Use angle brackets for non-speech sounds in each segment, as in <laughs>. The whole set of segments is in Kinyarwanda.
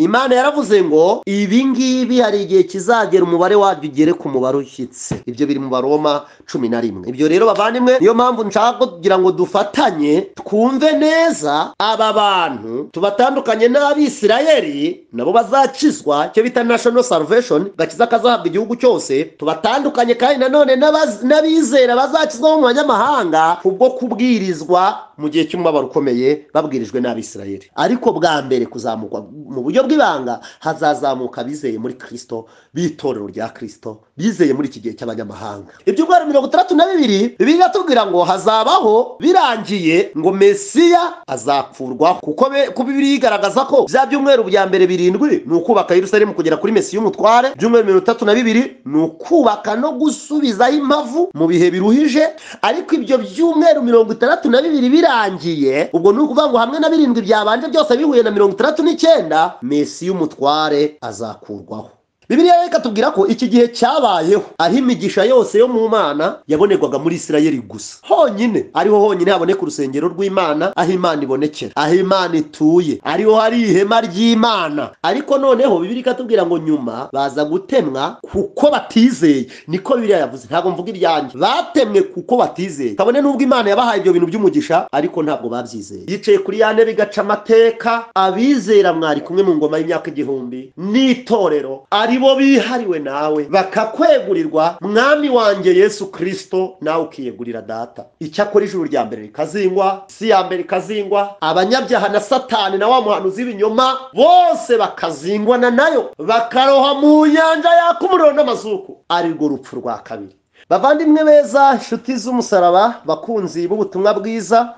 imana yaravuze ngo ibi ngibi hari igihe kizagera umubare wabyo ugere ku mubare ushyitse. Ibyo biri mu baroma cumi na rimwe. Ibyo rero bavandimwe niyo mpamvu nshaka kugira ngo dufatanye twumve neza aba bantu tubatandukanye n'abisirayeli nabo bazakizwa icyo bita national salvation gakiza kazahabwa igihugu cyose tubatandukanye kandi nanone n'abizera bazakizwa mu banyamahanga kubwo kubwirizwa mu gihe cy'umubabaro ukomeye babwirijwe n'abisirayeli. Ariko bwa mbere kuzamurwa mu buryo bw'ibanga hazazamuka abizeye muri kirisito b'itorero rya kirisito bizeye muri iki gihe cy'abanyamahanga. Ibyumweru mirongo itandatu na bibiri biratubwira ngo hazabaho birangiye ngo mesiya azapfurwaho kuko bibiri yigaragaza ko bya byumweru bya mbere birindwi ni ukubaka yerusalemu kugera kuri mesiya umutware ibyumweru mirongo itatu na bibiri ni ukubaka no gusubizaho impavu mu bihe biruhije. Ariko ibyo byumweru mirongo itandatu na bibiri birangiye ubwo ni ukuvuga ngo hamwe na birindwi byabanje byose bihuye na mirongo itandatu n'icyenda mesiya umutware azakurwaho bibiliya reka tubwira ko iki gihe cyabayeho. Aho imigisha yose yo mu mana yabonerwaga muri isirayeli gusa. Honyine. Ariho honyine haboneka urusengero rw'imana aho imana ibonekera. Aho imana ituye. Ariho hari ihema ry'imana. Ariko noneho bibiliya ikatubwira ngo nyuma baza gutemwa kuko batizeye. Niko bibiliya yavuze. Ntabwo mvuga ibyanjye batemwe kuko batizeye. Kabone n'ubwo imana yabahaye ibyo bintu by'umugisha ariko ntabwo babyizeye. Yicaye kuri ya ntebe igaca amateka. Abizera mwari kumwe mu ngoma y'imyaka igihumbi. N'itorero. Ari bo bihariwe nawe. Bakakwegurirwa mwami wanjye yesu kirisito nawe ukiyegurira data. Icyakora ijuru rya mbere rikazingwa isi ya mbere ikazingwa abanyabyaha na satani na wa muhanuzi w'ibinyoma bose bakazingwana na yo. Bakaroha mu nyanja yaka umuriro n'amazuku arirwo rupfu rwa kabiri. Bavandimwe beza inshuti z'umusaraba bakunzi b'ubutumwa bwiza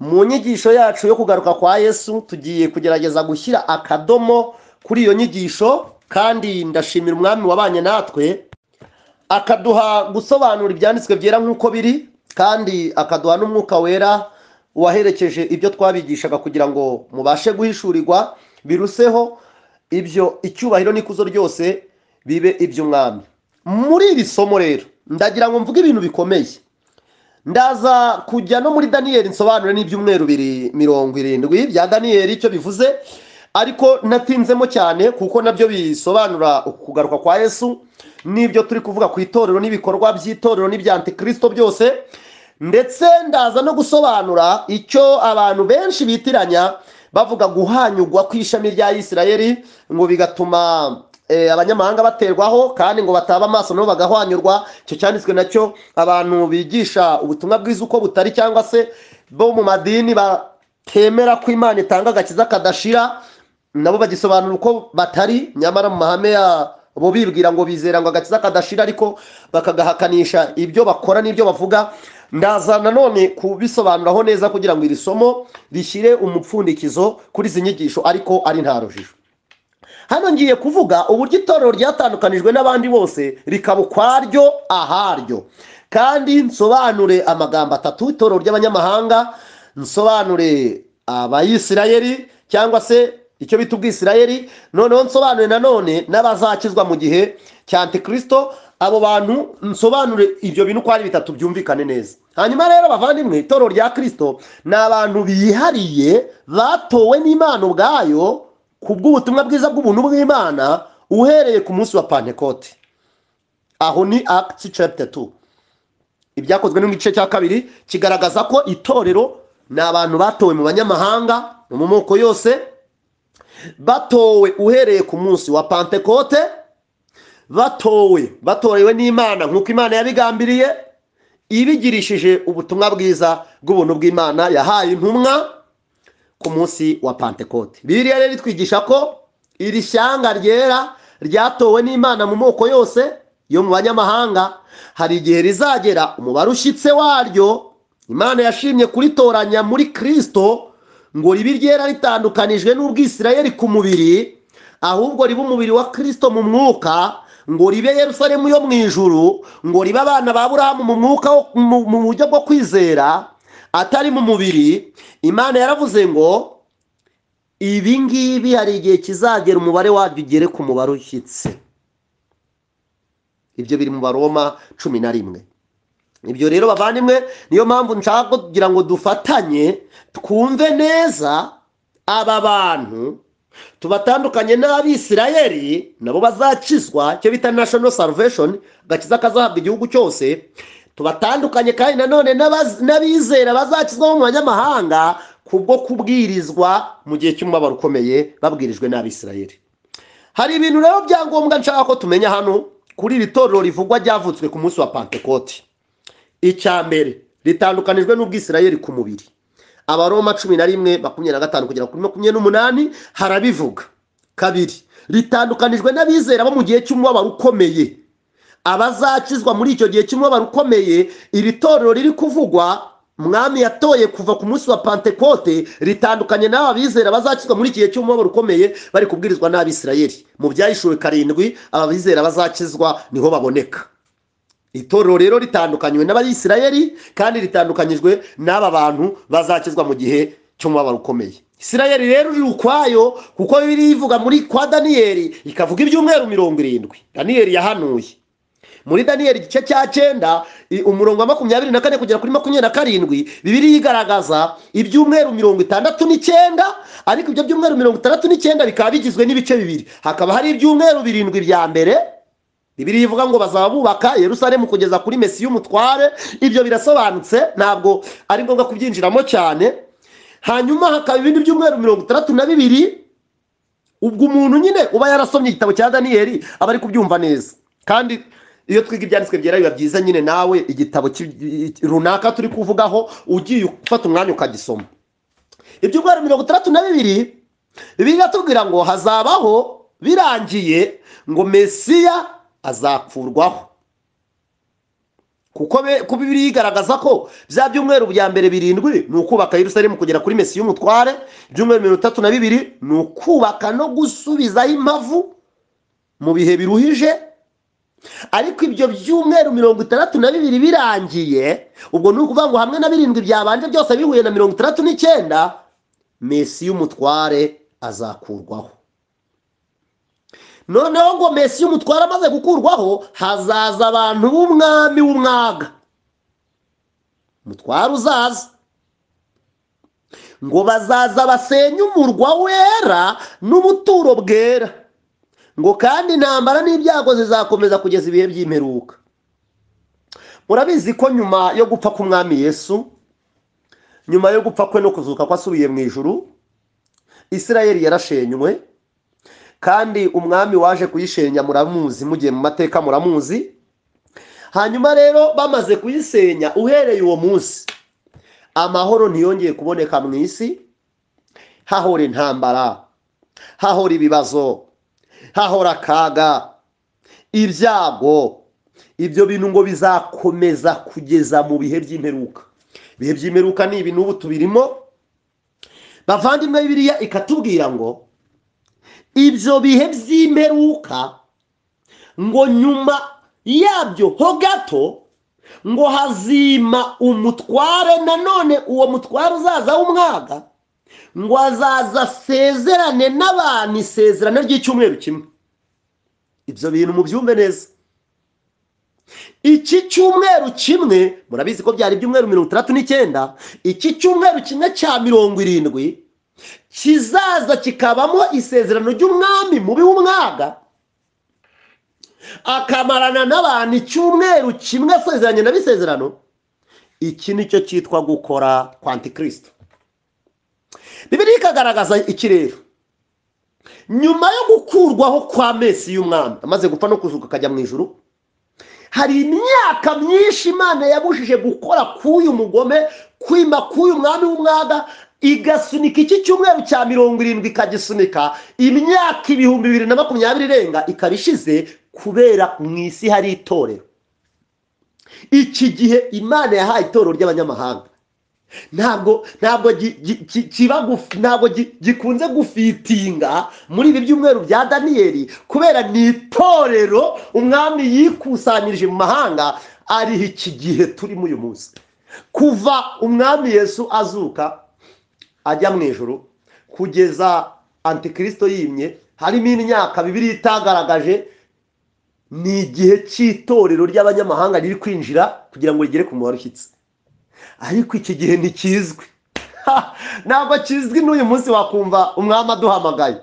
mu nyigisho yacu yo kugaruka kwa yesu tugiye kugerageza gushyira akadomo kuri iyo nyigisho. Kandi ndashimira umwami wabanye natwe akaduha gusobanura ibyanditswe byera nk'uko biri kandi akaduha n'umwuka wera waherekeje ibyo twabigishaga kugira ngo mubashe guhishurirwa biruseho ibyo icyubahiro n'ikuzo ryose bibe iby'umwami. Muri iri somo rero ndagira ngo mvuge ibintu bikomeye. Ndaza kujya no muri daniyeli nsobanure n'ibyumweru mirongo irindwi bya daniyeli icyo bivuze. Ariko natinzemo cyane kuko na byo bisobanura kugaruka kwa yesu n'ibyo turi kuvuga ku itorero n'ibikorwa by'itorero n'ibya antikirisito byose ndetse ndaza no gusobanura icyo abantu benshi bitiranya bavuga guhanyugwa kw'ishami rya isirayeli ngo bigatuma eh, abanyamahanga baterwaho kandi ngo bataba amaso nabo bagahwanyurwa. Icyo cyanditswe na cyo abantu bigisha ubutumwa bwiza uko butari cyangwa se bo mu madini batemera ko imana itanga agakiza kadashira nabo bagisobanura uko batari nyamara mu mahame yabo bibwira ngo bizera ngo agakiza kadashira ariko bakagahakanisha ibyo bakora n'ibyo bavuga. Ndaza nanone kubisobanuraho neza kugira ngo iri somo rishyire umupfundikizo kuri izi nyigisho ariko ari nta rujijo. Hano ngiye kuvuga uburyo itorero ryatandukanijwe n'abandi bose rikaba ukwaryo aharyo. Kandi nsobanure amagambo atatu itorero ry'abanyamahanga nsobanure abayisirayeli cyangwa se icyo bita ubwisirayeli? Noneho nsobanure nanone n'abazakizwa mu gihe cya antikirisito abo bantu nsobanure ibyo bintu uko ari bitatu byumvikane neza. Hanyuma rero bavandimwe itorero rya kirisito ni abantu bihariye batowe n'imana ubwayo ku bw'ubutumwa bwiza bw'ubuntu bw'imana uhereye ku munsi wa pantekote aho ni akiti chapter 2 ibyakozwe no mu gice cya kabiri kigaragaza ko itorero ni abantu batowe mu banyamahanga mu moko yose batowe uhereye ku munsi wa pantekote batowe batorewe n'imana nk'uko imana yabigambiriye ibigirishije ubutumwa bwiza bw'ubuntu bw'imana yahaye intumwa ku munsi wa pantekote biriya rero itwigisha ko iri shyanga ryera ryatowe n'imana mu moko yose yo mu banyamahanga. Hari igihe rizagera umubare ushyitse waryo imana yashimye kuritoranya muri kirisito ngo ribe ryera ritandukanijwe n'ubwisirayeli ku mubiri ahubwo ribe umubiri wa kirisito mu mwuka ngo ribe Yerusalemu yo mu ijuru ngo ribe abana ba burahamu mu mwuka mu buryo bwo kwizera atari mu mubiri. Imana yaravuze ngo ibi ngibi hari igihe kizagera umubare wabyo ugere ku mubare ushyitse ibyo biri mu baroma cumi na rimwe. Ibyo rero bavandimwe niyo mpamvu nshaka kugira ngo dufatanye twumve neza aba bantu tubatandukanye n'abisirayeli nabo bazakizwa icyo bita national salvation agakiza kazahabwa igihugu cyose. Tubatandukanye kandi nanone n'abizera bazakizwa mu banyamahanga kubwo kubwirizwa mu gihe cy'umubabaro ukomeye babwirijwe n'abisirayeli. Hari ibintu rero bya ngombwa nshaka ko tumenya hano kuri iri torero rivugwa ryavutswe ku munsi wa pantekoti icya mbere. Ritandukanijwe n'ubwisirayeli ku mubiri. Abaroma cumi na rimwe makumyabiri na gatanu kugera kuri makumyabiri n'umunani harabivuga. Kabiri ritandukanijwe n'abizera bo mu gihe cy'umubabaro ukomeye. Abazakizwa muri icyo gihe cy'umubabaro ukomeye iri torero riri kuvugwa mwami yatoye kuva ku munsi wa pantekote ritandukanye n'aba bizera bazakizwa muri iki gihe cy'umubabaro ukomeye bari kubwirizwa n'abisirayeli. Mu byahishuwe karindwi aba bizera bazakizwa ni ho baboneka. Itorero rero ritandukanywe n'abayisirayeli kandi ritandukanyijwe n'aba bantu bazakizwa mu gihe cy'umubabaro ukomeye. Isirayeli rero iri ukwayo kuko biri ivuga muri kwa daniyeli ikavuga ibyumweru mirongo irindwi. Daniyeli yahanuye. Muri daniyeli igice cya cyenda umurongo wa makumyabiri na kane kugera kuri makumyabiri na karindwi bibiri igaragaza ibyumweru mirongo itandatu n'icyenda ariko ibyo byumweru mirongo itandatu n'icyenda bikaba bigizwe n'ibice bibiri. Hakaba hari ibyumweru birindwi bya mbere bibiri ivuga ngo bazaba bubaka yerusalemu kugeza kuri mesi y'umutware ibyo birasobanutse ntabwo ari ngombwa kubyinjiramo cyane. Hanyuma hakaba ibindi byumweru mirongo itandatu na bibiri ubwo umuntu nyine uba yarasomye igitabo cya daniyeli aba ari kubyumva neza. Kandi iyo twiga ibyanditswe byera biba byiza nyine nawe igitabo runaka turi kuvugaho ugiye ufata umwanya ukagisoma. Ibyumweru mirongo itandatu na bibiri bibiliya iratubwira ngo hazabaho birangiye ngo mesiya azakurwaho kuko bibiri igaragaza ko bya byumweru bya mbere birindwi ni ukubaka yerusalemu kugera kuri mesi y'umutware. Ibyumweru mirongo itatu na bibiri ni ukubaka no gusubizaho impavu mu bihe biruhije. Ariko ibyo byumweru mirongo itandatu na bibiri birangiye ubwo ni ukuvuga ngo hamwe na birindwi byabanje byose bihuye na mirongo itandatu n'icyenda mesi y'umutware azakurwaho noneho ngo mesi y'umutware amaze gukurwaho hazaza abantu b'umwami w'umwaga. Umutware uzaza. Ngo bazaza basenye umurwa wera n'ubuturo bwera. Ngo kandi intambara n'ibyago zizakomeza kugeza ibihe by'imperuka. Murabizi ko nyuma yo gupfa k'umwami yesu nyuma yo gupfa kwe no kuzuka ko asubiye mu ijuru isirayeli yarashenywe kandi umwami waje kuyishenya muramuzi mugiye mu mateka muramuzi. Hanyuma rero bamaze kuyisenya uhereye uwo munsi. Amahoro ntiyongeye kuboneka mu isi. Hahora intambara hahora ibibazo hahora akaga ibyago. Ibyo bintu ngo bizakomeza kugeza mu bihe by'imperuka. Ibihe by'imperuka ni ibi n'ubu tubirimo. Bavandimwe bibiriya ikatubwira ngo ibyo bihe by'imperuka ngo nyuma yabyo ho gato ngo hazima umutware nanone uwo mutware uzaza w'umwaga ngo azaza asezerane n'abantu isezerano ry'icyumweru kimwe. Ibyo bintu mubyumve neza. Iki cyumweru kimwe murabizi ko byari ibyumweru mirongo itandatu n'icyenda iki cyumweru kimwe cya mirongo irindwi kizaza kikabamo isezerano ry'umwami mubi w'umwaga. Akamarana n'abantu icyumweru kimwe asezeranye n'abisezerano iki ni cyo cyitwa gukora kwa antikirisito bibiri ikagaragaza iki rero. Nyuma yo gukurwaho kwa mesi y'umwami amaze gupfa no kuzuka akajya mu ijuru hari imyaka myinshi imana yabujije gukora k'uyu mugome kwima k'uyu mwami w'umwaga igasunika iki cyumweru cya mirongo irindwi ikagisunika. Imyaka ibihumbi bibiri na makumyabiri irenga ikaba ishize kubera mu isi hari itorero. Iki gihe imana yahaye itorero ry'abanyamahanga. Ntabwo ntabwo ntabwo gi- gikunze gufitinga muri ibi byumweru bya daniyeli kubera ni itorero umwami yikusanyirije mu mahanga ariho iki gihe turimo uyu munsi. Kuva umwami yesu azuka ajya mu ijoro kugeza antikirisito yimye harimo imyaka bibiri itagaragaje ni igihe cy'itorero ry'abanyamahanga riri kwinjira kugira ngo rigere ku mubare ushyitse ariko iki gihe ntikizwi ntabwo kizwi n'uyu munsi wakumva umwami aduhamagaye.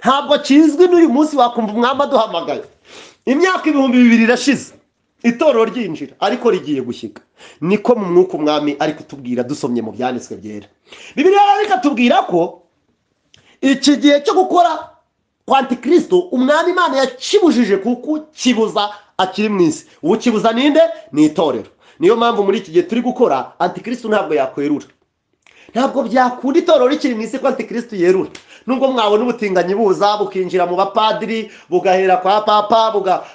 Ntabwo kizwi n'uyu munsi wakumva umwami aduhamagaye. Imyaka ibihumbi bibiri irashize. Itorero ryinjira ariko rigiye gushyika. Niko mu mwuka umwami ari kutubwira dusomye mu byanditswe byera bibiliya rero ikatubwira ko iki gihe cyo gukora kwa antikristo umwami imana yakibujije kuko kibuza akiri mu isi. Ukibuza ninde? Ni itorero. Niyo mpamvu muri iki gihe turi gukora antikristo ntabwo yakwerura. Ntabwo byakunda itorero rikiri mu isi ko antikristo yerura. Nubwo mwabona ubutinganyi buza bukinjira mu bapadiri bugahera kwa papa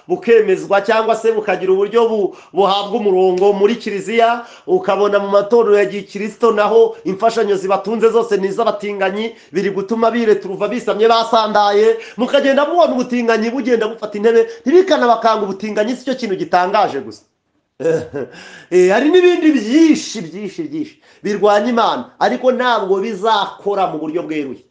bukemezwa cyangwa se bukagira uburyo bu- buhabwa umurongo muri kiliziya ukabona mu matorero ya gikirisito naho imfashanyo zibatunze zose ni iz'abatinganyi biri gutuma bireturuva bisamye basandaye. Mukagenda mubona ubutinganyi bugenda bufata intebe ntibikanabakanga ubutinganyi si cyo kintu gitangaje gusa. <laughs> Eh, hari n'ibindi byinshi byinshi byinshi birwanya imana ariko ntabwo bizakora mu buryo bweruye.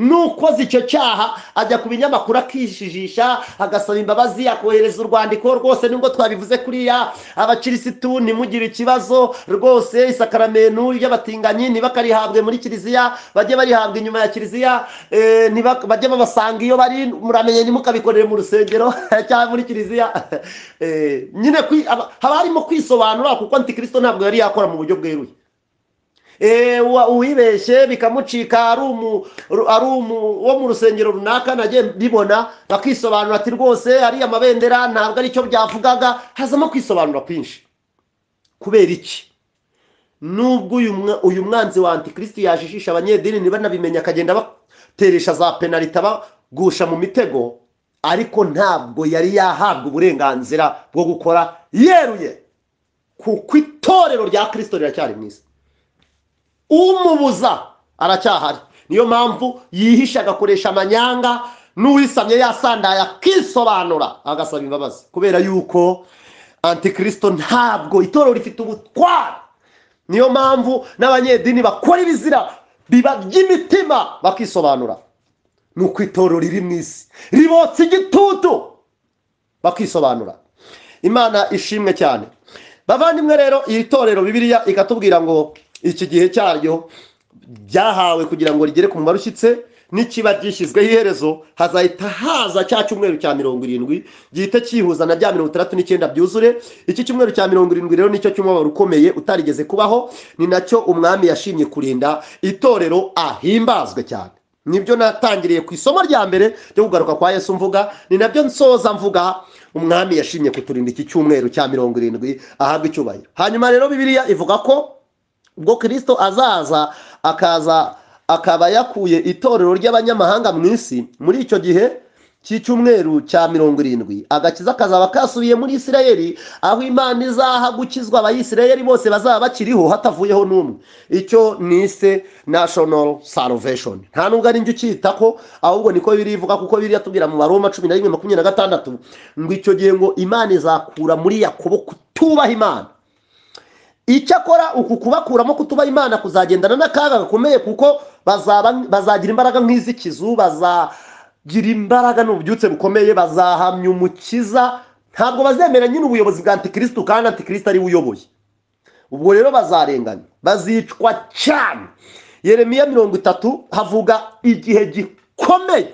Nukoze icyo cyaha ajya ku binyamakuru akishijisha agasaba imbabazi akohereza urwandiko rwose nubwo twabivuze kuriya. Abakirisitu ntimugire ikibazo rwose isakaramenu ry'abatinganyi ntibakarihabwe muri kiliziya bajye barihabwa inyuma ya kiliziya eh, bajye babasanga iyo bari muramenye ntimukabikorere mu rusengero <laughs> cyangwa muri kiliziya. Eh, nyine haba harimo kwisobanura kuko antikristo ntabwo yari yakora mu buryo bweruye. Uwibeshye bikamucika ari wo mu rusengero runaka nagiye mbibona bakisobanura ati rwose ariya mabendera ntabwo ari cyo byavugaga hazamo kwisobanura kwinshi. Kubera iki? Nubwo uyu mwa- uyu mwanzi wa antikristo yajijisha abanyedini ntibanabimenya akagenda bateresha za penaliti abagusha mu mitego ariko ntabwo yari yahabwa uburenganzira bwo gukora. Yeruye! Kuko itorero rya kirisito riracyari isi. Umubuza aracyahari. Niyo mpamvu yihisha agakoresha amanyanga n'uwisamye yasandaye akisobanura. Agasaba imbabazi. Kubera yuko antikristo ntabwo itorero rifite ubutwari. Niyo mpamvu n'abanyedini bakora ibizira biba by'imitima bakisobanura. Ni uko itorero riri mu isi. Ribotsa igitutu bakisobanura. Imana ishimwe cyane. Bavandimwe rero iri torero bibiliya ikatubwira ngo iki gihe cyaryo byahawe kugira ngo rigere ku mumaro ushyitse n'ikiba gishyizweho iherezo hazahita haza cya cyumweru cya mirongo irindwi gihita cyihuza na bya mirongo itandatu n'icyenda byuzure. Iki cyumweru cya mirongo irindwi rero ni cyo cy'umubabaro ukomeye utarigeze kubaho ni na cyo umwami yashimye kurinda itorero ahimbazwe cyane. Nibyo natangiriye ku isomo rya mbere ryo kugaruka kwa yesu mvuga ni na byo nsoza mvuga umwami yashimye kuturinda iki cyumweru cya mirongo irindwi ahabwa icyubahiro. Hanyuma rero bibiliya ivuga ko ubwo kirisito azaza akaza akaba yakuye itorero ry'abanyamahanga mu isi. Muri icyo gihe cy'icyumweru cya mirongo irindwi agakiza kazaba kasubiye muri isirayeli aho imana izaha gukizwa abayisirayeli bose bazaba bakiriho hatavuyeho n'umwe. Icyo nise national salvation. Nta nubwo ari njye ucyita ko ahubwo niko biri ivuga kuko biri yatubwira mu baroma cumi na rimwe makumyabiri na gatandatu ngo icyo gihe ngo imana izakura muri yakobo kutubaha imana. Icyakora uku kubakuramo kutuba imana kuzagendana n'akaga gakomeye kuko bazagira imbaraga nk'iz'ikizu bazagira imbaraga n'ububyutse bukomeye bazahamya umukiza. Ntabwo bazemera nyine ubuyobozi bwa antikristo kandi antikristo ari we uyoboye. Ubwo rero bazarenganya. Bazicwa cyane. Yeremiya mirongo itatu havuga igihe gikomeye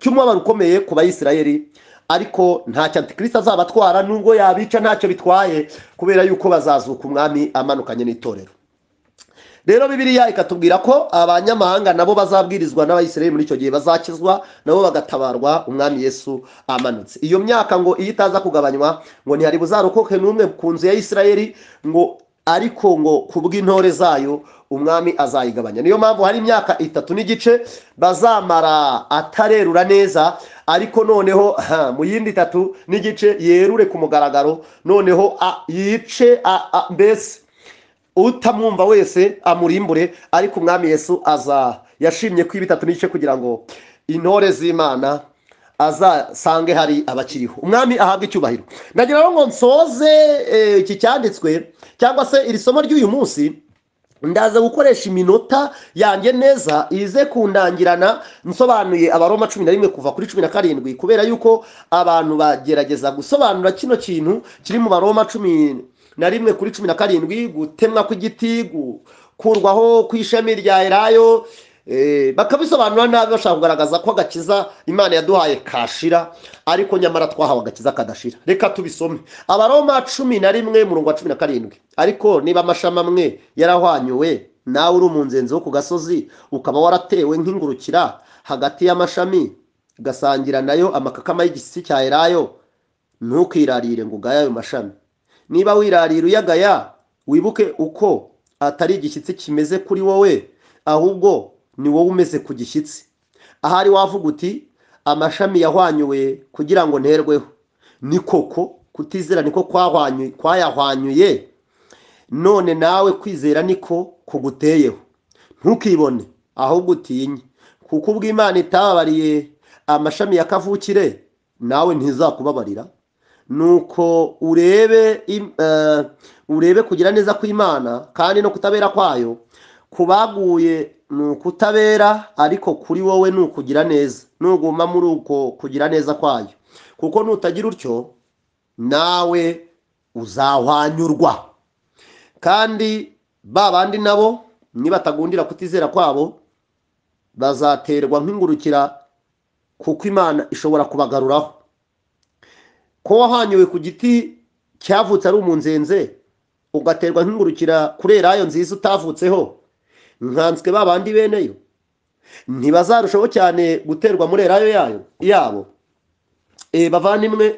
cy'umubabaro ukomeye ku bayisirayeli ariko ntacyo antikristo azaba atwara nubwo yabica ntacyo bitwaye kubera yuko bazazuka umwami amanukanye n'itorero. Rero bibiliya ikatubwira ko abanyamahanga nabo bazabwirizwa n'abayisirayeli muri icyo gihe bazakizwa nabo bagatabarwa umwami yesu amanutse. Iyo myaka ngo iyo itaza kugabanywa ngo ntihari buzarokoke n'umwe ku nzu ya isirayeli ngo ariko ngo ku bw'intore zayo umwami azayigabanya. Niyo mpamvu hari imyaka itatu n'igice bazamara atarerura neza ariko noneho mu yindi itatu n'igice yerure ku mugaragaro noneho yice mbese utamwumva wese amurimbure ariko umwami yesu aza yashimye ko bitatu n'igice kugira ngo intore z'imana azasange hari abakiriho. Umwami ahabwa icyubahiro. Ndagira ngo nsoze eh, iki cyanditswe cyangwa se iri somo ry'uyu munsi ndaza gukoresha iminota yanjye neza ize kundangirana nsobanuye abaroma cumi na rimwe kuva kuri cumi na karindwi kubera yuko abantu bagerageza gusobanura kino kintu kiri mu baroma cumi na rimwe kuri cumi na karindwi gutemwa kw'igiti gukurwaho kw'ishami rya elayo bakabisobanura nabi bashaka kugaragaza ko agakiza imana yaduhaye kashira ariko nyamara twahawe agakiza kadashira. Reka tubisome. Abaroma cumi na rimwe murongo wa cumi na karindwi. Ariko niba amashami amwe yarahwanyuwe nawe uri umunzenzi wo ku gasozi ukaba waratewe nk'ingurukira hagati y'amashami ugasangira na yo amakakama y'igisisi cya elayo ntukirarire ngo ugaye ayo mashami. Niba wirarira uyagaya wibuke uko atari igishyitsi kimeze kuri wowe ahubwo ni wowe umeze ku gishyitsi. Ahari wavuga uti amashami yahwanyuwe kugira ngo nterweho. Ni koko kutizera niko kwayahwanyuye? None nawe kwizera niko kuguteyeho. Ntukibone ahubwo utinye. Kuko ubwo imana itababariye amashami ya kavukire nawe ntizakubabarira. Nuko urebe eh, urebe kugira neza kw'imana kandi no kutabera kwayo ku baguye ni ukutabera ariko kuri wowe ni ukugira neza. Nuguma muri uko kugira neza kwayo. Kuko nutagira utyo nawe uzahwanyurwa. Kandi ba bandi nabo nibatagundira kutizera kwabo bazaterwa nk'ingurukira kuko imana ishobora kubagaruraho. Ko wahanyuwe ku giti cyavutse ari umunzenze ugaterwa nk'ingurukira kuri elayo nziza utavutseho nkanswe ba bandi beneyo ntibazarushaho cyane guterwa muri elayo yayo yabo. E, bavandimwe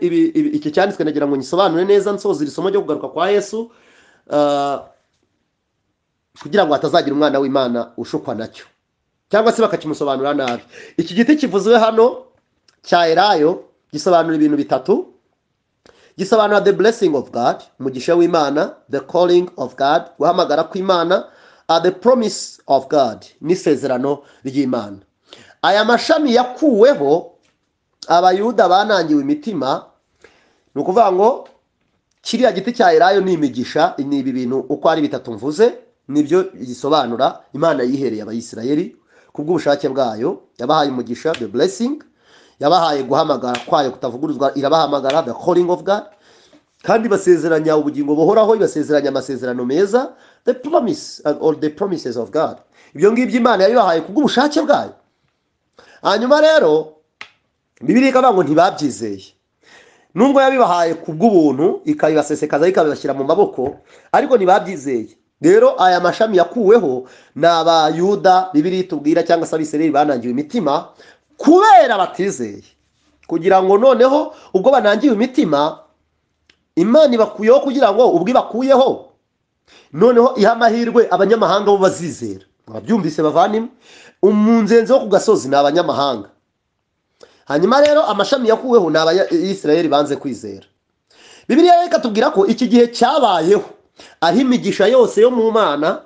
iki cyanditswe nagira ngo ngisobanure neza nsoza iri somo ryo kugaruka kwa yesu ah, kugira ngo hatazagira umwana w'imana ushukwa na cyo cyangwa se bakakimusobanura nabi. Iki giti kivuzwe hano cya elayo gisobanura ibintu bitatu. Gisobanura the blessing of god umugisha w'imana the calling of god guhamagara kw'imana uh, the promise of god. N'isezerano ry'imana. Aya mashami yakuweho abayuda banangiwe imitima ni ukuvuga ngo kiriya giti cya elayo ni imigisha ni ibi bintu uko ari bitatu mvuze ni byo gisobanura imana yihereye abayisirayeli kubw'ubushake bwayo. Yabahaye umugisha the blessing. Yabahaye guhamagara kwayo kutavuguruzwa irabahamagara the calling of god. Kandi basezeranya ubugingo buhoraho ibasezeranya amasezerano meza. The promise uh, or the promises of god. Ibyo ngibyo imana yabibahaye kubw'ubushake bwayo. Hanyuma rero bibiri ikavuga ngo ntibabyizeye. Nubwo yabibahaye kubw'ubuntu ikabibasesekaza ikabibashyira mu maboko ariko ntibabyizeye. Rero aya mashami yakuweho ni abayuda bibiri tubwira cyangwa se abisirayeli banangiwe imitima kubera batizeye. Kugira ngo noneho ubwo banangiwe imitima imana ibakuyeho kugira ngo ubwo ibakuyeho noneho ihe amahirwe abanyamahanga bo bazizera. Mwabyumvise bavandimwe? Umunzenzi wo ku gasozi ni abanyamahanga. Hanyuma rero amashami yakuweho ni abayisirayeli banze kwizera. Bibiliya reka tubwira ko iki gihe cyabayeho. Aho imigisha yose yo mu mana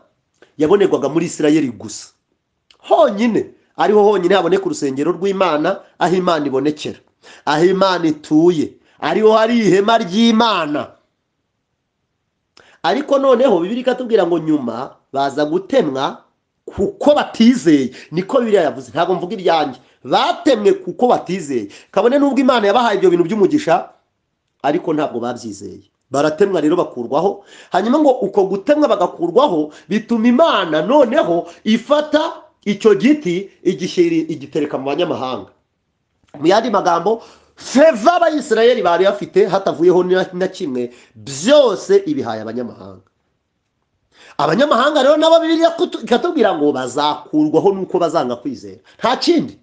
yabonerwaga muri isirayeli gusa. Honyine ariho honyine haboneka urusengero rw'imana aho imana ibonekera. Aho imana ituye ariho hari ihema ry'imana. Ariko noneho bibiri ikatubwira ngo nyuma baza gutemwa kuko batizeye. Niko bibiriya yavuze. Ntabwo mvuga ibyanjye batemwe kuko batizeye. Kabone n'ubwo imana yabahaye ibyo bintu by'umugisha ariko ntabwo babyizeye. Baratemwa rero bakurwaho. Hanyuma ngo uko gutemwa bagakurwaho bituma imana noneho ifata icyo giti igitereka mu banyamahanga. Mu yandi magambo feva abayisirayeli bari bafite hatavuyeho na- kimwe. Byose ibihaye abanyamahanga. Abanyamahanga rero nabo bibiliya kutu- ikatubwira ngo bazakurwaho nuko bazanga kwizera. Nta kindi.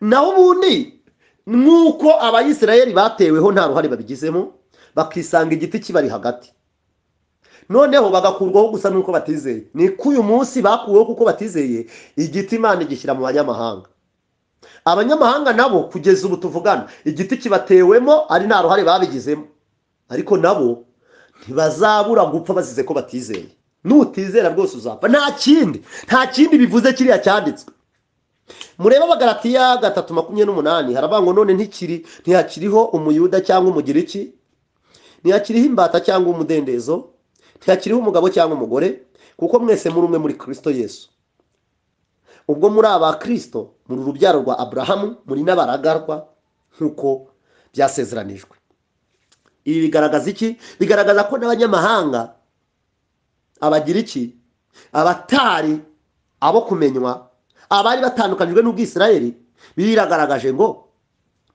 Naho ubundi nk'uko abayisirayeli bateweho nta ruhare babigizemo bakisanga igiti kibari hagati. Noneho bagakurwaho gusa nuko batizeye. Ni ko uyu munsi bakuweho kuko batizeye igiti imana igishyira mu banyamahanga. Abanyamahanga nabo kugeza ubu tuvugana. Igiti kibatewemo ari nta ruhare babigizemo. Ariko nabo ntibazabura gupfa bazize ko batizeye. Nutizera rwose uzapfa. Nta kindi nta kindi bivuze kiriya cyanditswe. Murebe abagaratiya gatatu makumyabiri n'umunani. Haravuga ngo none ntikiri ntihakiriho umuyuda cyangwa umugiriki ntihakiriho imbata cyangwa umudendezo ntihakiriho umugabo cyangwa umugore kuko mwese muri umwe muri kirisito yesu. Ubwo muri aba kirisito muri urubyaro rwa aburahamu muri n'abaragarwa nk'uko byasezeranijwe. Ibi bigaragaza iki? Bigaragaza ko n'abanyamahanga abagiriki abatari abo kumenywa abari batandukanijwe n'ubwisirayeli biragaragaje ngo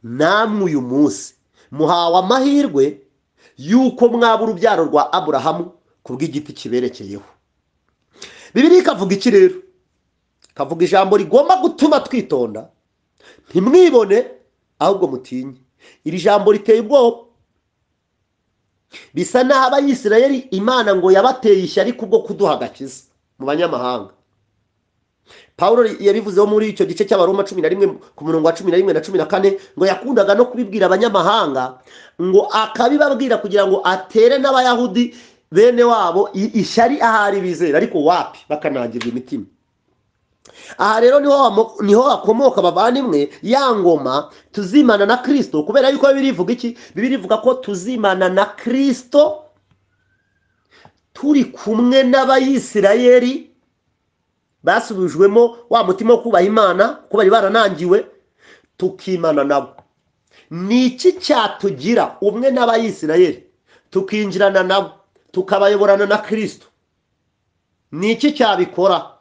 namwe uyu munsi muhawe amahirwe y'uko mwaba urubyaro rwa aburahamu ku bw'igiti kiberekeyeho. Bibiri ikavuga iki rero? Kavuga ijambo rigomba gutuma twitonda. Ntimwibone ahubwo mutinye. Iri jambo riteye ubwoba. Bisa n'aho abayisirayeli imana ngo yabateye ishyari kubwo kuduha agakiza mu banyamahanga. Paul yabivuzeho muri icyo gice cy'abaroma cumi na rimwe ku murongo wa cumi na rimwe na cumi na kane ngo yakundaga no kubibwira abanyamahanga ngo akabibabwira kugira ngo atere n'abayahudi bene wabo ishyari ahari bizera ariko wapi? Bakanangirwa imitima. Aha rero ni ho hakomoka bavandimwe ya ngoma tuzimana na kirisito kubera yuko bibiri ivuga iki? Bibiri ivuga ko tuzimana na kirisito turi kumwe n'abayisirayeli basubijwemo wa mutima wo kubaha imana ko bari baranangiwe tukimana nabo. Ni iki cyatugira umwe n'abayisirayeli? Tukinjirana nabo tukabayoborana na kirisito ni iki cyabikora?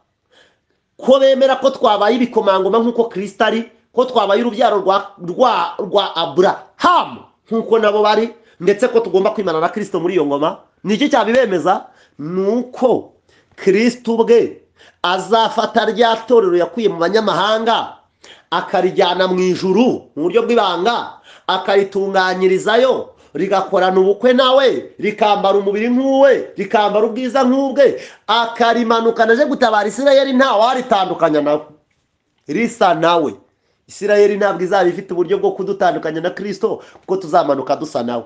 Ko bemera ko twabaye ibikomangoma nk'uko kirisito ari ko twabaye urubyaro rwa rwa aburahamu nk'uko nabo bari ndetse ko tugomba kwimana na kirisito muri iyo ngoma iki cyabibemeza? Ni uko kirisito ubwe azafata rya torero yakuye mu banyamahanga akarijyana mu ijuru mu buryo bw'ibanga akaritunganyirizayo rigakorana ubukwe nawe rikambara umubiri nk'uwe rikambara ubwiza nk'ubwe. Akarimanukana aje gutabara isirayeli ntawaritandukanya nawe risa nawe. Isirayeli ntabwo izaba ifite uburyo bwo kudutandukanya na kirisito kuko tuzamanuka dusa nawe.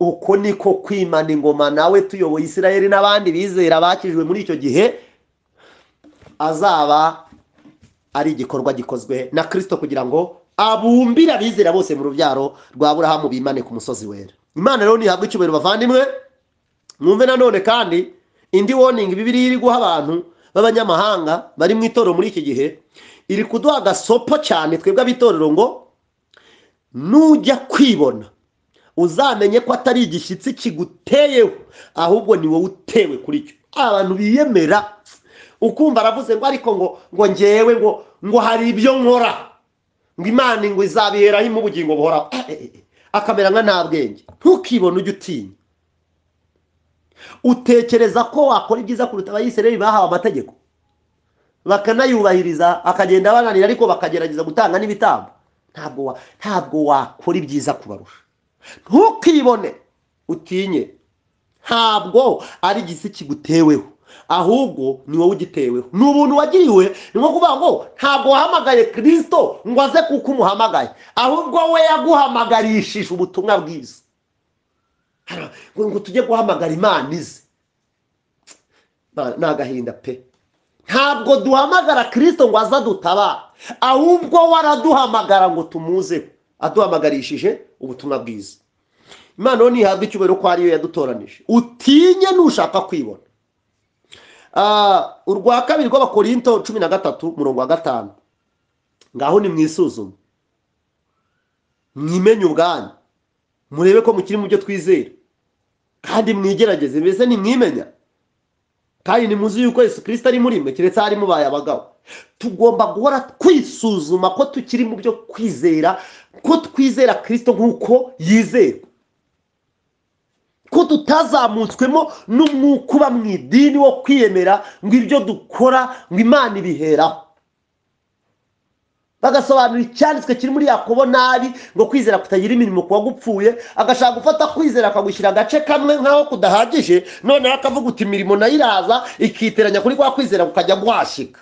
Uko niko kwimana ingoma nawe tuyoboye isirayeli n'abandi bizera bakijwe muri icyo gihe azaba ari igikorwa gikozwe na kirisito kugira ngo abumbire abizera bose mu rubyaro rwa burahamu bimane ku musozi wera. Imana rero ntihabwe icyubahiro bavandimwe mwumve nanone kandi indi woningi bibiri iri guha abantu b'abanyamahanga bari mu itorero muri iki gihe iri kuduha agasopo cyane twebwe ab'itorero ngo nujya kwibona uzamenye ko atari igishyitsi kiguteyeho ahubwo ni wowe utewe kuri cyo abantu biyemera ukumva aravuze ngo ariko ngo ngo ngewe ngo ngo hari ibyo nkora ngo imana ngo izabiheraho mu bugingo buhoraho Eh, eh, eh. Akamera nka nta bwenge ntukibone ujye utinya. Utekereza ko wakora ibyiza kuruta abayisirayeli bahawe amategeko? Bakanayubahiriza akagenda bananira ariko bakagerageza gutanga n'ibitambo. Ntabwo wakora ibyiza kubarusha. Ntukibone. Utinye. Ntabwo ari igisi kiguteweho. Ahubwo ni wowe ugiteweho ni ubuntu wagiriwe ni nko kuvuga ngo ntabwo wahamagaye kirisito ngo aze kuko umuhamagaye. Ahubwo we yaguhamagarishije ubutumwa bwiza. Ngo tujye guhamagara imana ize. Ni agahinda pe. Ntabwo duhamagara kirisito ngo aze adutabara ahubwo we araduhamagara ngo tumuzeho aduhamagarishije ubutumwa bwiza. Imana rero ntihabwe icyubahiro ko ariyo yadutoranije. Utinye nushaka kwibona. Urwa kabiri rw'abakorinto cumi na gatatu murongo wa gatanu. Ngaho ni mwisuzume mwimenye ubwanyu. Murebe ko mukiri mu byo twizera. Kandi mwigerageze mbese nimwimenya? Kandi nimuzi yuko yesu kirisito ari muri mwe keretse hari mubaye abagabo. Tugomba guhora twisuzuma ko tukiri mu byo kwizera ko twizera kirisito nk'uko yizerwa. Ko tutazamutswemo n'umwuka uba mu idini wo kwiyemera ngo ibyo dukora ngo imana ibiheraho bagasobanura icyanditswe kiri muri yakobo nabi ngo kwizera kutagira imirimo kuba gupfuye agashaka gufata kwizera akagushyira agace kamwe nk'aho kudahagije noneho akavuga uti imirimo na yo iraza ikiteranya kuri kwa kwizera kukajya guhashika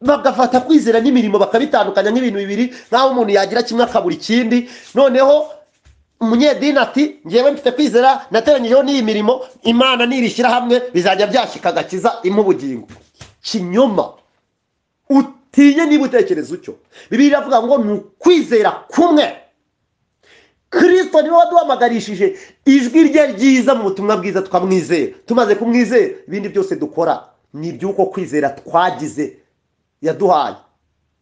bagafata kwizera n'imirimo bakabitandukanya nk'ibintu bibiri nk'aho umuntu yagira kimwe akabura ikindi noneho umunyedini ati ngewe mfite kwizera nateranyijeho n'iyi mirimo imana nirishyira hamwe bizajya byashyika agakiza imu ubugingo kinyoma. Utinye niba utekereza utyo. Bibiri iravuga ngo ni ukwizera kumwe. Kirisito ni we waduhamagarishije ijwi rye ryiza mu butumwa bwiza tukamwizera tumaze kumwizera ibindi byose dukora ni iby'uko kwizera twagize yaduhaye.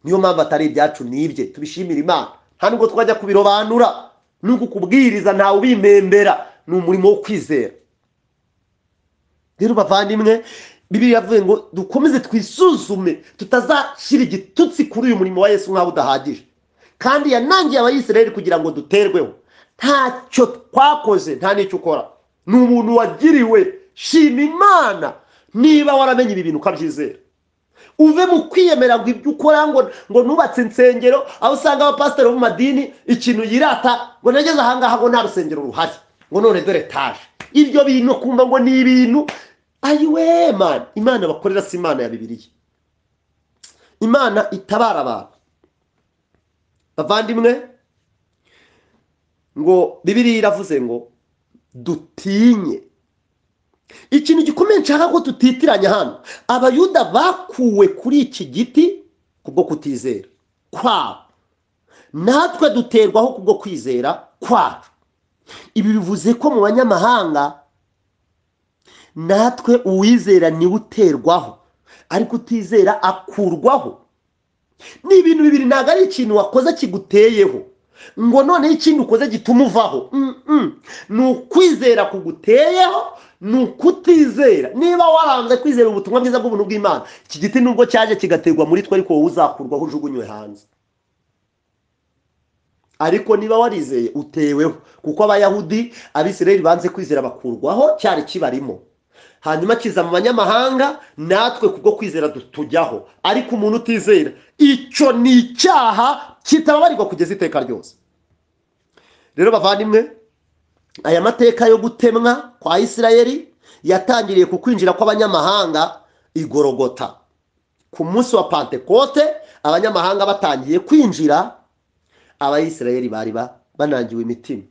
Niyo mpamvu atari ibyacu ni ibye. Tubishimire imana. Nta nubwo twajya kubirobanura. Nuko kubwiriza ntawe ubimembera ni umurimo wo kwizera. Rero bavandimwe bibiri yavuye ngo dukomeze twisuzume tutazashyira igitutsi kuri uyu murimo wa yesu nk'aho udahagije. Kandi yanangiye abayisiraheli kugira ngo duterweho. Ntacyo twakoze nta n'icyo ukora. Ni umuntu wagiriwe shima imana niba waramenye ibi bintu ukabyizera. Uve mu kwiyemera ngo ibyo ukora ngo ngo nubatse insengero aho usanga abapasiteri bo mu madini ikintu yirata ngo nageze ahangaha ngo nta rusengero ruhari ngo none dore taje ibyo bintu kumva ngo ni ibintu ayiwe mani imana bakorera si imana ya bibiliya. Imana itabara abantu. Bavandimwe ngo bibiliya iravuze ngo dutinye ikintu gikomeye nshaka ko tutitiranya hano. Abayuda bakuwe kuri iki giti kubwo kutizera. Kwabo natwe duterwaho kubwo kwizera kwacu ibi bivuze ko mu banyamahanga natwe uwizera ni we uterwaho ariko utizera akurwaho. Ni ibintu bibiri ntabwo ari ikintu wakoze kiguteyeho. Ngo noneho ikindi ukoze gituma uvaho. Ni ukwizera kuguteyeho ni ukutizera niba waranze kwizera ubutumwa bwiza bw'ubuntu bw'imana iki giti nubwo cyaje kigaterwa muri twe ariko wowe uzakurwaho ujugunywe hanze. Ariko niba warizeye uteweho. Kuko abayahudi abisirayeli banze kwizera bakurwaho cyari kibarimo. Hanyuma kiza mu banyamahanga natwe kubwo kwizera tujyaho ariko umuntu utizera icyo ni icyaha kitababarirwa kugeza iteka ryose. Rero bavandimwe aya mateka yo gutemwa kwa isirayeli yatangiriye ku kwinjira kw'abanyamahanga igorogota ku munsi wa pantekote abanyamahanga batangiye kwinjira abayisirayeli bari banangiwe imitima.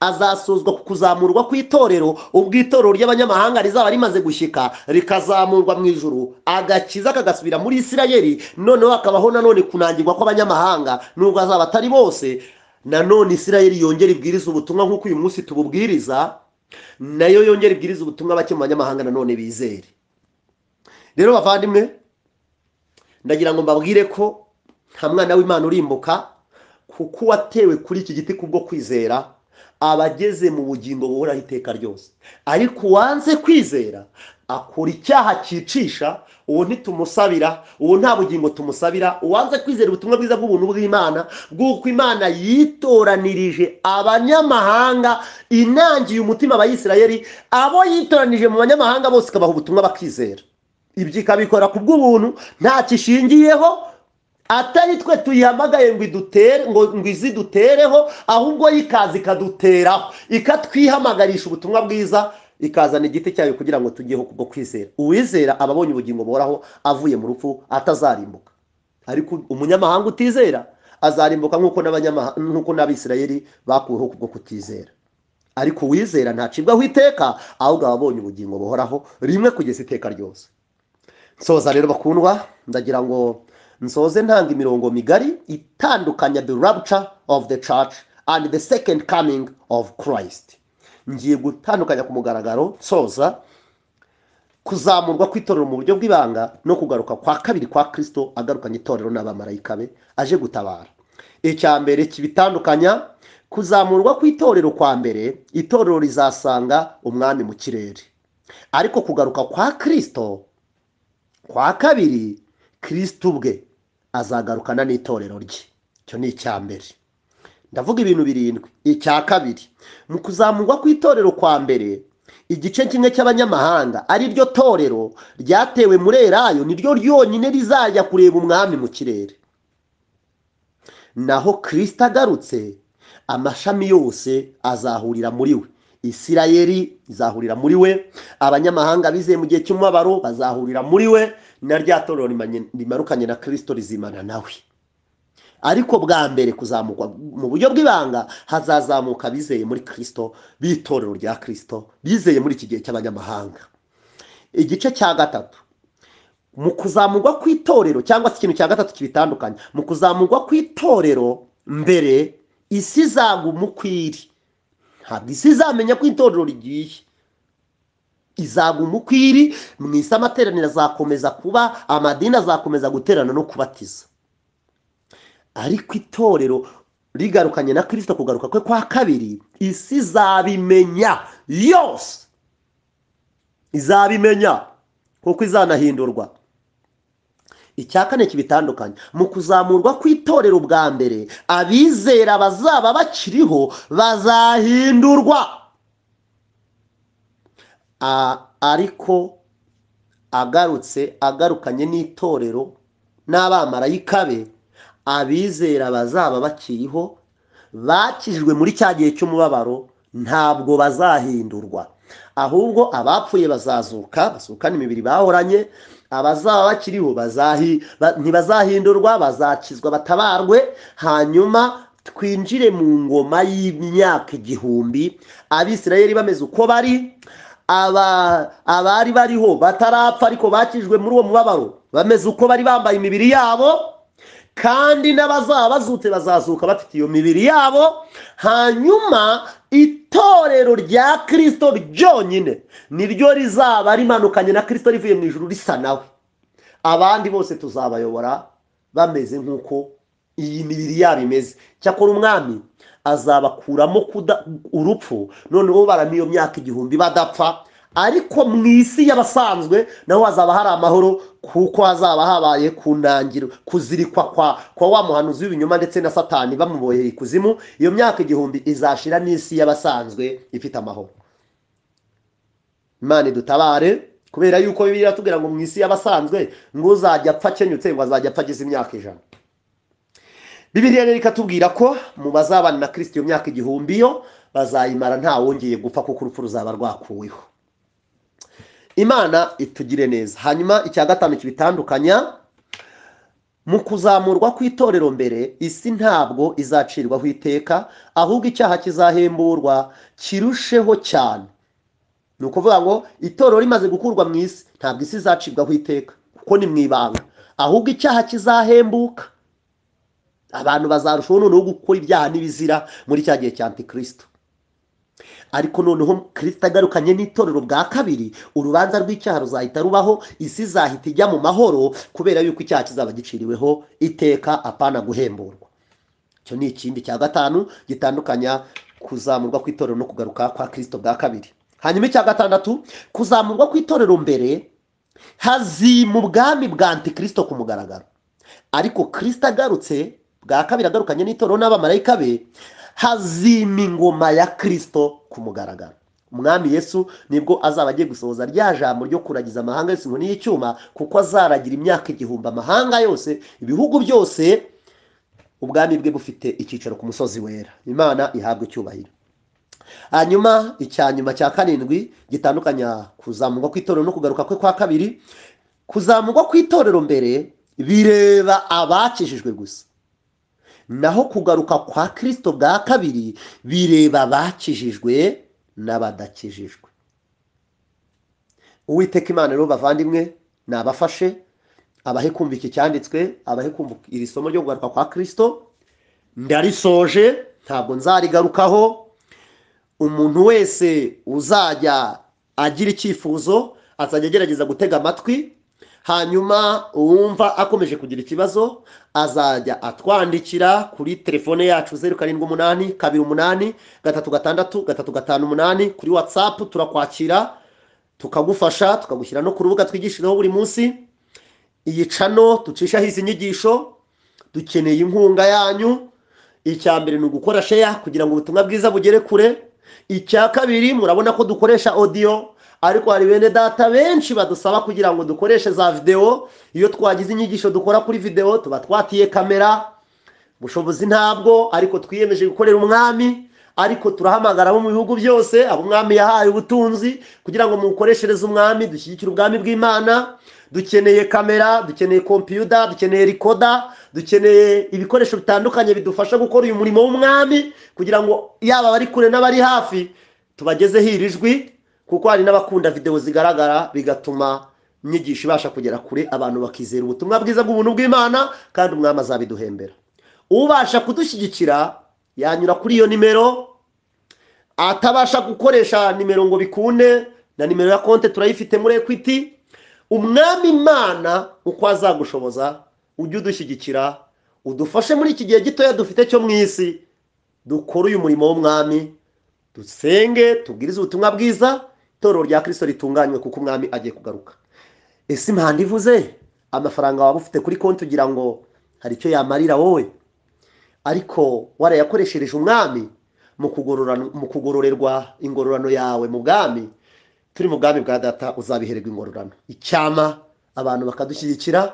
Azasuzwa ku kuzamurwa kw'itorero ubwo itorero ry'abanyamahanga rizaba rimaze gushyika rikazamurwa mu ijuru. Agakiza kagasubira muri isirayeli noneho hakabaho nanone kunangirwa kw'abanyamahanga nubwo azaba atari bose nanone isirayeli yongera ibwiriza ubutumwa nk'uko uyu munsi tububwiriza na yo yongera ibwiriza ubutumwa bake mu banyamahanga nanone bizere. Rero bavandimwe ndagira ngo mbabwire ko nta mwana w'imana urimbuka kuko uwatewe kuri iki giti kubwo kwizera aba ageze mu bugingo buhoraho iteka ryose. Ariko uwanze kwizera akora icyaha cyicisha uwo ntitumusabira uwo nta bugingo tumusabira. Uwanze kwizera ubutumwa bwiza bw'ubuntu bw'imana bw'uko imana yitoranirije abanyamahanga inangiye umutima abayisirayeli abo yitoranije mu banyamahanga bose ikabaha ubutumwa bakizera. Ibyo ikabikora ku bw'ubuntu ntacyo ishingiyeho atari twe tuyihamagaye ngo idutere ngo ngo izidutereho ahubwo yikaza ikaduteraho. Ikatwihamagarisha ubutumwa bwiza ikazana igiti cyayo kugira ngo tujyeho kubwo kwizera. Uwizera aba abonye ubugingo buhoraho avuye mu rupfu atazarimbuka. Ariko umunyamahanga utizera azarimbuka nk'uko n'abisirayeli bakuweho kubwo kutizera. Ariko uwizera ntacibwaho iteka ahubwo aba abonye ubugingo buhoraho rimwe kugeza iteka ryose. Nsoza rero bakundwa ndagira ngo nsoze ntanga imirongo migari itandukanya the rapture of the church and the second coming of christ. Ngiye gutandukanya ku mugaragaro nsoza kuzamurwa kw'itorero mu buryo bw'ibanga no kugaruka kwa kabiri kwa kirisito agarukanye itorero n'abamarayika be aje gutabara. Icya mbere kibitandukanya kuzamurwa kw'itorero kwa mbere itorero rizasanga umwami mu kirere. Ariko kugaruka kwa kirisito kwa kabiri kirisito ubwe azagarukana n'itorero rye. Icyo ni icya mbere. Ndavuga ibintu birindwi. Icya kabiri mu kuzamurwa kw'itorero kwa mbere igice kimwe cy'abanyamahanga ari ryo torero ryatewe muri erayo niryo ryonyine rizajya kureba umwami mu kirere. Naho kirisito agarutse amashami yose azahurira muri we. Isirayeli izahurira muri we. Abanyamahanga bizeye mu gihe cy'umubabaro bazahurira muri we. Na rya torero rimarukanye na kirisito rizimana nawe ariko bwa mbere kuzamurwa mu buryo bw'ibanga hazazamuka bizeye muri kirisito b'itorero rya kirisito bizeye muri iki gihe cy'abanyamahanga. Igice cya gatatu. Mu kuzamurwa kw'itorero cyangwa se ikintu cya gatatu kibitandukanye mu kuzamurwa kw'itorero mbere isi izaguma uko iri ntabwo isi izamenya ko itorero rigiye izaguma uko iri mu isi amateraniro azakomeza kuba amadini azakomeza guterana no kubatiza. Ariko itorero rigarukanye na kirisito kugaruka kwe kwa kabiri isi izabimenya yose. Izabimenya kuko izanahindurwa. Icya kane kibitandukanye. Mu kuzamurwa kw'itorero bwa mbere abizera bazaba bakiriho bazahindurwa. Ariko agarutse agarukanye n'itorero n'abamarayika be abizera bazaba bakiriho bakijijwe muri cya gihe cy'umubabaro ntabwo bazahindurwa. Ahubwo abapfuye bazazuka basukana imibiri bahoranye abazaba bakiriho bazahi- ba- ntibazahindurwa bazakizwa batabarwe. Hanyuma twinjire mu ngoma y'imyaka igihumbi. Abisirayeli bameze uko bari. Aba abari bariho batarapfa ariko bakijwe muri uwo mubabaro. Bameze uko bari bambaye imibiri yabo. Kandi n'abazaba bazutse bazazuka bafite iyo mibiri yabo hanyuma itorero rya kirisito ryonyine niryo rizaba rimanukanye na kirisito rivuye mu ijuru risa nawe. Abandi bose tuzabayobora bameze nk'uko iyi mibiri yabo imeze. Cyakora umwami azabakuramo urupfu noneho barama iyo myaka igihumbi badapfa ariko mu isi y'abasanzwe naho hazaba hari amahoro kuko hazaba habaye kunangiro kuzirikwa kwa kwa wa muhanuzi w'ibinyoma ndetse na satani bamuboheye ikuzimu iyo myaka igihumbi izashira n'isi y'abasanzwe ifite amahoro. Imana idutabare kubera yuko bibiliya iratubwira ngo mu isi y'abasanzwe ngo uzajya apfa akenyutse ngo azajya apfa agize imyaka ijana. Bibiliya rero ikatubwira ko mu bazabana na kirisiti iyo myaka igihumbi yo bazayimara nta wongeye gupfa kuko urupfu ruzaba rwakuweho. Imana itugire neza. Hanyuma icya gatanu kibitandukanya mu kuzamurwa kw'itorero mbere isi ntabwo izacirwaho iteka ahubwo icyaha kizahemburwa kirusheho cyane. Ni ukuvuga ngo itorero rimaze gukurwa mu isi ntabwo isi izacibwaho iteka kuko ni mu ibanga. Ahubwo icyaha kizahembuka. Abantu bazarushaho noneho gukora ibyaha n'ibizira muri cya gihe cya antikirisito ariko noneho kirisita agarukanye n'itorero bwa kabiri urubanza rw'icyaha ruzahita rubaho isi izahita ijya mu mahoro kubera yuko icyaha kizaba giciriweho iteka apana guhemburwa. Icyo ni ikindi. Cya gatanu gitandukanya kuzamurwa kw'itorero no kugaruka kwa kirisito bwa kabiri. Hanyuma icya gatandatu kuzamurwa kw'itorero mbere hazima ubwami bwa antikirisito ku mugaragaro. Ariko kirisita agarutse bwa kabiri agarukanye n'itorero n'abamarayika be hazima ingoma ya kirisito ku mugaragaro. Umwami yesu ni bwo azaba agiye gusohoza rya jambo ryo kuragiza amahanga yose inkoni y'icyuma kuko azaragira imyaka igihumbi. Amahanga yose ibihugu byose ubwami bwe bufite icyicaro ku musozi wera. Imana ihabwa icyubahiro. Hanyuma icya nyuma cya karindwi gitandukanya kuzamurwa kw'itorero no kugaruka kwe kwa kabiri. Kuzamurwa kw'itorero mbere bireba abakijijwe gusa. Naho kugaruka kwa kirisito bwa kabiri bireba abakijijwe n'abadakijijwe. Uwiteka imana rero bavandimwe nabafashe abahe kumva iki cyanditswe abahe kumva iri somo ryo kugaruka kwa kirisito ndarisoje ntabwo nzarigarukaho. Umuntu wese uzajya agira icyifuzo azajya agerageza gutega amatwi hanyuma uwumva akomeje kugira ikibazo azajya atwandikira kuri telefone yacu zeru karindwi umunani kabiri umunani gatatu gatandatu gatatu gatanu umunani kuri watsapu turakwakira tukagufasha tukagushyira no ku rubuga twigishirizaho buri munsi. Iyi cano ducishaho izi nyigisho dukeneye inkunga yanyu. Icya mbere ni ugukora sheya kugira ngo ubutumwa bwiza bugere kure. Icya kabiri murabona ko dukoresha odiyo ariko hari bene data benshi badusaba kugira ngo dukoreshe za videwo iyo twagize inyigisho dukora kuri videwo tuba twatiye kamera. Ubushobozi ntabwo ariko twiyemeje gukorera umwami. Ariko turahamagara abo mu bihugu byose abo umwami yahaye ubutunzi kugira ngo mukoreshereze umwami dushyigikire ubwami bw'imana. Dukeneye kamera dukeneye kompiyuta dukeneye rikoda dukeneye ibikoresho bitandukanye bidufasha gukora uyu murimo w'umwami kugira ngo yaba abari kure n'abari hafi tubagezeho iri jwi kuko hari n'abakunda videwo zigaragara bigatuma inyigisho ibasha kugera kure abantu bakizera ubutumwa bwiza bw'ubuntu bw'imana kandi umwami azabiduhembera. Ubasha kudushyigikira yanyura kuri iyo nimero atabasha gukoresha nimero ngo bikunde na nimero ya konti turayifite muri ekwiti umwami imana uko azagushoboza ujye udushyigikira udufashe muri iki gihe gitoya dufite cyo mu isi dukore uyu murimo w'umwami dusenge tubwirize ubutumwa bwiza itorero rya kirisito ritunganywe kuko umwami agiye kugaruka. Ese impanda ivuze amafaranga waba ufite kuri konti ugira ngo hari icyo yamarira wowe? Ariko warayakoreshereje umwami mu kugororerwa ingororano yawe mu bwami turi mu bwami bwa data uzabihererwa ingororano. Icyama abantu bakadushyigikira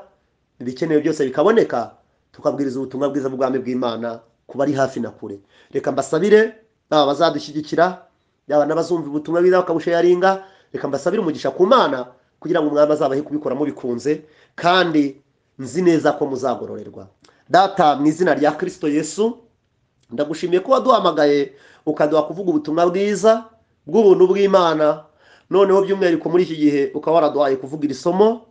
ibikenewe byose bikaboneka tukabwiriza ubutumwa bwiza bw'ubwami bw'imana ku bari hafi na kure. Reka mbasabire baba bazadushyigikira yaba n'abazumva ubutumwa bwiza bakabushayaringa reka mbasabire umugisha ku mana kugira ngo umwami azabahe kubikora mubikunze kandi nzi neza ko muzagororerwa. Data mu izina rya kirisito yesu ndagushimiye ko waduhamagaye ukaduha kuvuga ubutumwa bwiza bw'ubuntu bw'imana. Noneho by'umwihariko muri iki gihe ukaba waraduhaye kuvuga iri somo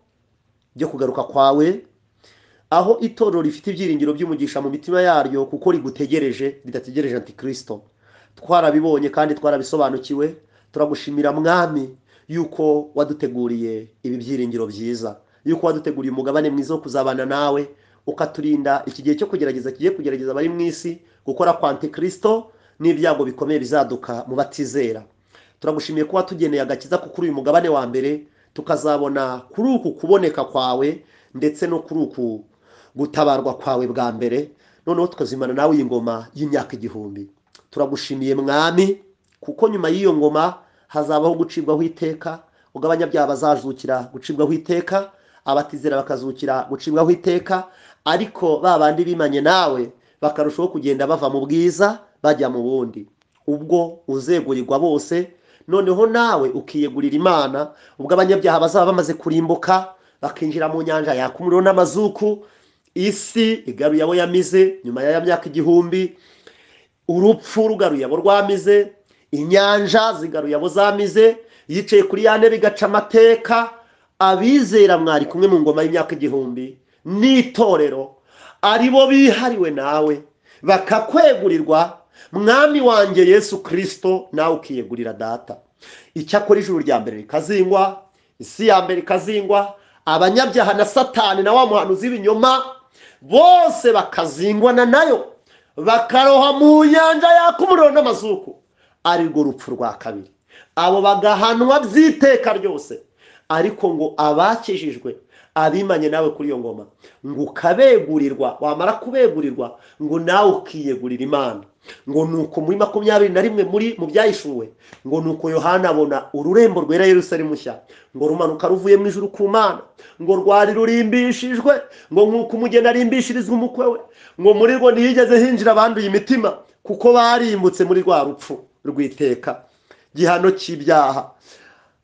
ryo kugaruka kwawe aho itorero rifite ibyiringiro by'umugisha mu mitima yaryo kuko rigutegereje ridategereje antikirisito twarabibonye kandi twarabisobanukiwe turagushimira mwami yuko waduteguriye ibi byiringiro byiza yuko waduteguriye umugabane mwiza wo kuzabana nawe ukaturinda iki gihe cyo kugerageza kigiye kugerageza abari mu isi gukora kwa antikirisito n'ibyago bikomeye bizaduka mu batizera. Turagushimiye ko watugeneye agakiza ko kuri uyu mugabane wa mbere tukazabona kuri uku kuboneka kwawe ndetse no kuri uku gutabarwa kwawe bwa mbere. Noneho tukazimana nawe iyi ngoma y'imyaka igihumbi. Turagushimiye mwami kuko nyuma y'iyo ngoma hazabaho gucibwaho iteka ubwo abanyabyaha bazazukira gucibwaho iteka abatizera bakazukira gucibwaho iteka ariko ba bandi bimanye nawe bakarushaho kugenda bava mu bwiza bajya mu bundi. Ubwo uzegurirwa bose noneho nawe ukiyegurira imana ubwo abanyabyaha bazaba bamaze kurimbuka bakinjira mu nyanja yaka umuriro n'amazuku isi igaruye abo yamize nyuma ya myaka igihumbi urupfu rugaruye abo rwamize inyanja zigaruye abo zamize yicaye kuri ya ntebe igaca amateka abizera mwari kumwe mu ngoma y'imyaka igihumbi n'itorero ari bo bihariwe nawe bakakwegurirwa mwami wanjye yesu kirisito nawe ukiyegurira data. Icyakora ijuru rya mbere rikazingwa isi ya mbere ikazingwa abanyabyaha na satani na wa muhanuzi w'ibinyoma bose bakazingwana na yo. Bakaroha mu nyanja yaka umuriro n'amazuku arirwo rupfu rwa kabiri. Abo bagahanwa by'iteka ryose. Ariko ngo abakijijwe abimanye nawe kuri iyo ngoma. Ngo ukabegurirwa wamara kubegurirwa ngo nawe ukiyegurira imana. Ngo nuko muri makumyabiri na rimwe muri mu byahishuwe ngo nuko yohana abona ururembo rwera Yerusalemu nshya. Ngo rumanuka ruvuye mu ijuru ku mana. Ngo rwari rurimbishijwe ngo nk'uko umugeni arimbishirizwa umukwe we. Ngo muri rwo ntiyigeze hinjira abanduye imitima kuko barimbutse muri rwa rupfu rw'iteka. Gihano cy'ibyaha.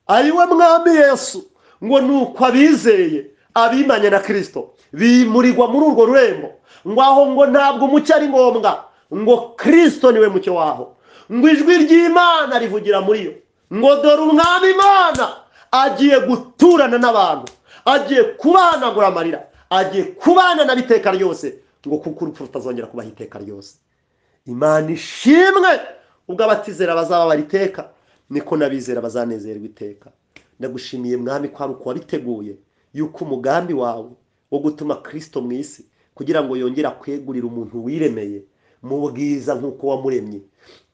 Ariwe mwami yesu. Ngo nuko abizeye abimanye na kirisito bimurirwa muri urwo rurembo. Ngo aho ngo ntabwo umucyo ari ngombwa ngo kirisito ni we mucyo waho. Ngo ijwi ry'imana rivugira muri yo. Ngo dore umwami imana agiye guturana n'abantu agiye kubanagura amarira agiye kubana na biteka ryose ngo kuko urupfu rutazongera kubaho iteka ryose. Imana ishimwe ubwo abatizera bazaba bari iteka niko n'abizera bazanezerwa iteka. Ndagushimiye mwami ko hari uko wabiteguye. Yuko umugambi wawe wo gutuma kirisito mu isi kugira ngo yongere akwegurire umuntu wiremeye mu bwiza nk'uko wamuremye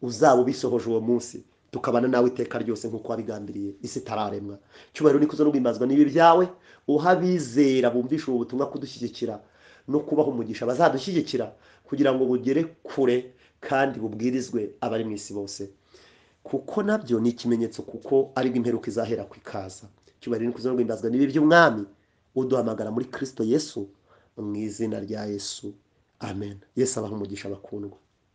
uzaba ubisohoje uwo munsi. Tukabana nawe iteka ryose nk'uko wabigambiriye isi itararemwa. Cyubahiro nikuzo n'ubwimbazwa n'ibi byawe uha abizera bumvisha ubu butumwa kudushyigikira no kubaha umugisha. Bazadushyigikira kugira ngo bugere kure kandi bubwirizwe abari mu isi bose. Kuko na byo ni ikimenyetso kuko ari bwo imperuka izahera ku ikaza. Cyubahiro nikuzo n'ubwimbazwa n'ibi by'umwami uduhamagara muri kirisito yesu mu izina rya yesu. Amen. Yesu abaha umugisha bakundwa